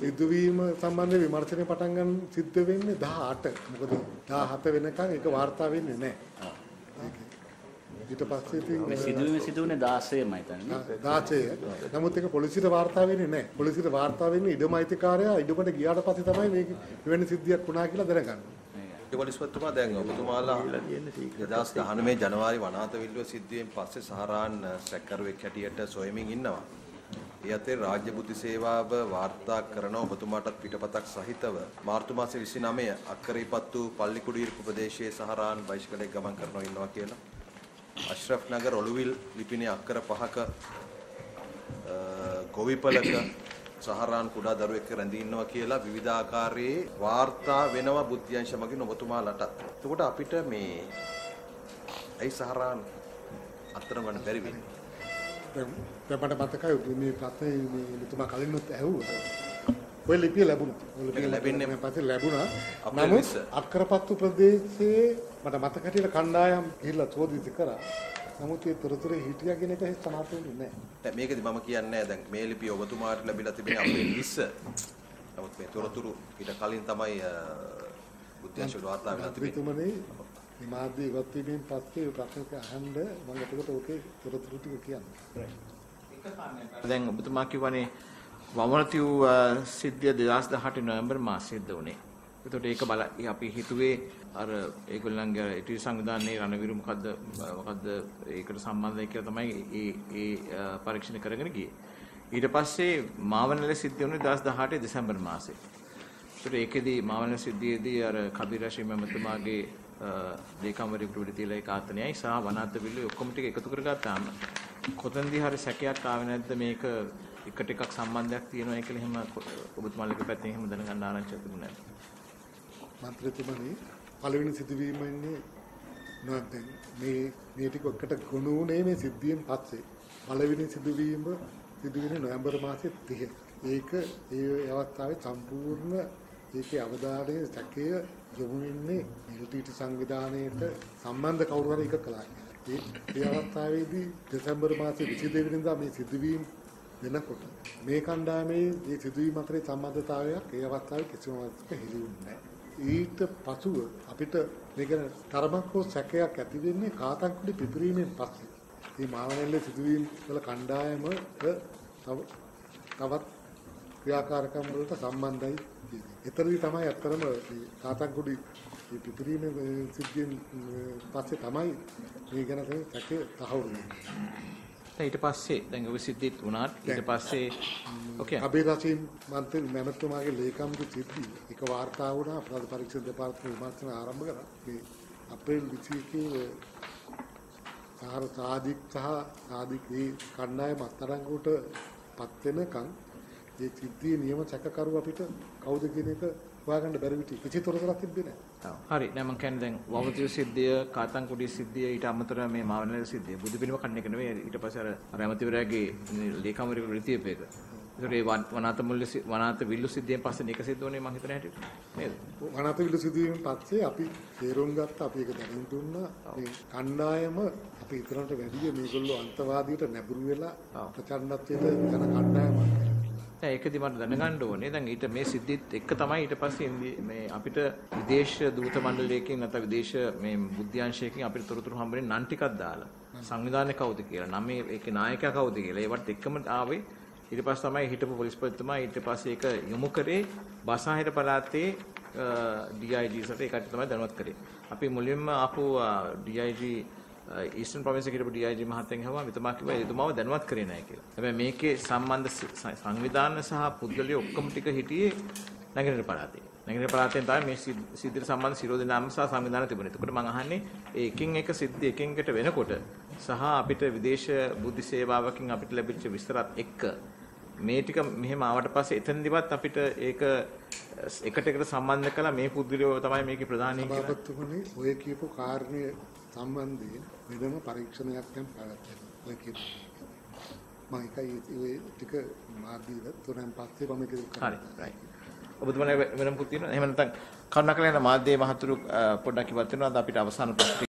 සිදුවීම සම්බන්ධ විමර්ශනය පටන් ගන්න සිද්ධ වෙන්නේ 18. මොකද 17 වෙනකන් ඒක වාර්තා වෙන්නේ නැහැ. ඊට පස්සේ ඉතින් මේ සිදුවීම සිදුවුනේ 16 මයි හිතන්නේ. 16 නමුත් ඒක පොලිසියට වාර්තා වෙන්නේ නැහැ. පොලිසියට වාර්තා වෙන්නේ ඉඩම අයිතිකාරයා ඉඩමට ගියාට පස්සේ තමයි මේක මෙවැනි සිද්ධියක් වුණා කියලා දැනගන්නේ. පොලිස්පතිතුමා දැන් ඔබතුමාලා දීලා තියෙන්නේ සීක්‍රට් 2019 ජනවාරි වනාත විල්ලුව සිද්ධියෙන් පස්සේ සහරාන් සැකකරුවෙක් හැටියට සොයමින් ඉන්නවා. ඒ අතර රාජ්‍ය බුද්ධි සේවාව වාර්තා කරන ඔබතුමාටත් පිටපතක් සහිතව මාර්තු මාසේ 29 අක්කරීපත්තු පල්ලිකුඩීරපු ප්‍රදේශයේ සහරාන් බයිසිකලයක ගමන් කරනවා ඉන්නවා කියලා. අශ්රෆ් නගර ඔළුවිල් ලිපිනේ අක්කර පහක අ, ගොවිපලක සහරාන් කුඩා දරුවෙක් රැඳී ඉන්නවා කියලා විවිධාකාරයේ වාර්තා වෙනවා බුද්ධ්‍යංශ මගින් ඔබතුමාලට. එතකොට අපිට මේ ඇයි සහරාන් අත්තරම ගන්න බැරි වෙන්නේ? දැන් මට මතකයි මේ ප්‍රශ්නේ මේ මෙතුමා කලින්වත් ඇහුවා. ඔය ලිපිය ලැබුණා. ඔය ලිපිය ලැබෙන්නේ ලැබෙන්නේ පස්සේ ලැබුණා. නමුත් 20. අක්කරපත්තු ප්‍රදේශයේ මට මතක හැටියට කණ්ඩායම් ගිහිල්ලා චෝදිත කරා. නමුත් ඒ තොරතුරේ හිටියා කියන එක සනාථ වෙන්නේ නැහැ. දැන් මේකෙදි මම කියන්නේ දැන් මේ ලිපිය ඔබතුමාට ලැබිලා තිබෙන අපේ 20. නමුත් මේ තොරතුරු ඊට කලින් තමයි වල වාර්තා වෙලා තිබෙන්නේ. මන්ත්‍රීතුමනි මේ මාධ්‍ය ඉවත් වීමෙන් පස්සේ ඔය ප්‍රශ්නක අහන්න මම එතකොට ඕකේ තොරතුරු ටික කියන්න. දැන් ඔබතුමා කිව්වනේ වමනතිව් සිද්ධිය 2018 නොවැම්බර් මාසයේ සිද්ධ වුණේ. ඒතකොට ඒක බල අපි හිතුවේ අර ඒගොල්ලන්ගේ ඉටි සංවිධානයේ රණවිරු මොකද්ද මොකද්ද ඒකට සම්බන්ධයි කියලා තමයි ඒ ඒ අ, පරීක්ෂණ කරගෙන ගියේ. ඊට පස්සේ මාවනල සිද්ධිය වුණේ 2018 දෙසැම්බර් මාසයේ. ඒතකොට ඒකෙදි මාවනල සිද්ධියේදී අර කබීර් රෂීම් මහතුමාගේ ලේකම්වරයෙකුට උඩ තියලා ඒ කාතනයයි සහ වනාන්ත බිල්ලුවේ ඔක්කොම ටික එකතු කරගත්තාම කොතනදී හරි සැකයක් ආවේ නැද්ද මේක එකට එකක් සම්බන්ධයක් තියෙනවා කියලා එහෙම ඔබතුමාලගේ පැත්තෙන් එහෙම දැනගන්න ආරංචියක් තිබුණා නේද? මන්ත්‍රීතුමනි පළවෙනි සිදුවීම ඉන්නේ නොදැන් මේ මේ ටික එකට ගොනු වුණේ මේ සිද්ධියෙන් පස්සේ පළවෙනි සිදුවීම සිදුවෙන්නේ නොවැම්බර් මාසයේ 30. ඒක ඒ අවස්ථාවේ සම්පූර්ණ ඒකේ අවධානය සැකය යොමු වෙන්නේ එල්ටීටි සංවිධානයේට සම්බන්ධ කවුරු හරි එක කළා කියලා. ඒ ඒ අවස්ථාවේදී දෙසැම්බර් මාසයේ 22 වෙනිදා මේ සිදුවීම් වෙනකොට මේ කණ්ඩායමේ මේ සිදුවීම් අතරේ සම්බන්ධතාවයක් ඒ අවස්ථාවේ කිසිම අවස්ථාවක හෙළි වුණේ නැහැ. ඊට පසුව අපිට මේක තරමක් හෝ සැකයක් ඇති වෙන්නේ කාතන්කුඩි පිපිරීමෙන් පස්සේ. මේ මාවනල්ලේ සිදුවීම් වල කණ්ඩායම තව තවත් ක්‍රියාකාරකම් වලට සම්බන්ධයි. එතරම් තමයි අත්‍තරම මේ පිපිරීමේ සිද්ධියෙන් පස්සේ තමයි මේ ගැන සැකය තහවුරු වෙන්නේ. ඊට පස්සේ දැන් ඔය සිද්ධිත් වුණාට ඊට පස්සේ කබීර් රෂීම් මන්ත්‍රී මැමතුමාගේ ලේකම්ගේ සිද්ධි එක වාර්තා වුණා අපරාධ පරීක්ෂණ දෙපාර්තමේන්තුව විමර්ශන ආරම්භ කරා. මේ අප්‍රේල් 21 සහර සාදික් සහ සාදික් කණ්ඩායම අත්අඩංගුවට පත් වෙනකන් මේ සිද්ධියේ නියම සැකකරු අපිට කවුද කියන එක හොයාගන්න බැරි විදිහ කිසි තොරතුරක් තිබ්බේ නැහැ. හරි දැන් මම කියන්නේ දැන් වවතිය සිද්ධිය කාතන්කුඩි සිද්ධිය ඊට අමතරව මේ මාවනල සිද්ධිය බුදු පිළිම කන්න එක නෙවෙයි ඊට පස්සේ අර ඇමතිවරයාගේ ලේකම්වරයෙකු රිතියපේක. ඒතර ඒ වන්- වනාත මුල්ල වනාත විල්ලු සිද්ධියෙන් පස්සේ මේක සිද්ධ වුණේ මම හිතන හැටියට නේද? වනාතවිල සිදුවීමෙන් පස්සේ අපි තේරුම් ගත්තා අපි ඒක දැනුම් දුන්නා මේ කණ්ඩායම අපි ඉතරට වැඩිය මේගොල්ලෝ අන්තවාදීට නැඹුරු වෙලා ප්‍රචණ්ඩත්වයට යන කණ්ඩායමක්. දැන් ඒකදි මට දැනගන්න ඕනේ. දැන් ඊට මේ සිද්ධිත් එක්ක තමයි ඊට පස්සේ ඉන්දි- මේ අපිට විදේශ දූත මණ්ඩලයකින් නැත්නම් විදේශ මේ බුද්ධ්‍යංශයකින් අපිට තොරතුරු හම්බෙන්නේ නම් ටිකක් දාලා. සංවිධානය කවුද කියලා. නම් මේ ඒකේ නායකයා කවුද කියලා. ඒවත් එක්කම ආවේ. ඊට පස්සේ තමයි හිටපු පොලිස්පතිතුමා ඊට පස්සේ ඒක යොමු කරේ. බසහිර පළාතේ DIG සට ඒකට තමයි දැනුවත් කරේ. අපි මුලින්ම ආපු DIG ඊස්ටර්න් ප්‍රොවින්ස් එකේ හිටපු DIG මහත්තයන් හවා මෙතුමා කිව්වා එතුමාව දැනුවත් කරේ නැහැ කියලා. හැබැයි මේකේ සම්බන්ධ ස- සංවිධාන සහ පුද්ගලයෝ ඔක්කොම ටික හිටියේ නැගෙනහිර පළාතේ. නැගෙනහිර පළාතෙන් තමයි මේ සිද්- සිද්ධියට සම්බන්ධ සිරෝධ නාම සහ සංවිධාන තිබුණේ. එතකොට මම අහන්නේ ඒ එකින් එක සිද්ධි එකින් එකට වෙනකොට සහ අපිට විදේශ බුද්ධි සේවාවකින් අපිට ලැබිච්ච විස්තරات එක්ක මේ ටික මෙහෙම ආවට පස්සේ එතනදිවත් අපිට ඒක එකට එකට සම්බන්ධ කළා මේ පුද්ගලයෝ තමයි මේකේ ප්‍රධානී කියලා. සභාපතිතුමනි ඔය කියපු කාරණය සම්බන්ධයෙන් වෙනම පරීක්ෂණයක් දැන් පැවැත්වෙනවා. ඔය කියපු මම එකයි ඔය ටික මාධ්‍යව තුනෙන් පස්සේ මම ඒක හරි රයිට් ඔබතුමාලා වෙනම පුත් තියෙනවා එහෙම නැත්නම් කරුණාකරලා යන මාධ්‍ය මහතුරු පොඩ්ඩක් ඉවත් වෙනවා අද අපිට අවසාන ප්‍රශ්න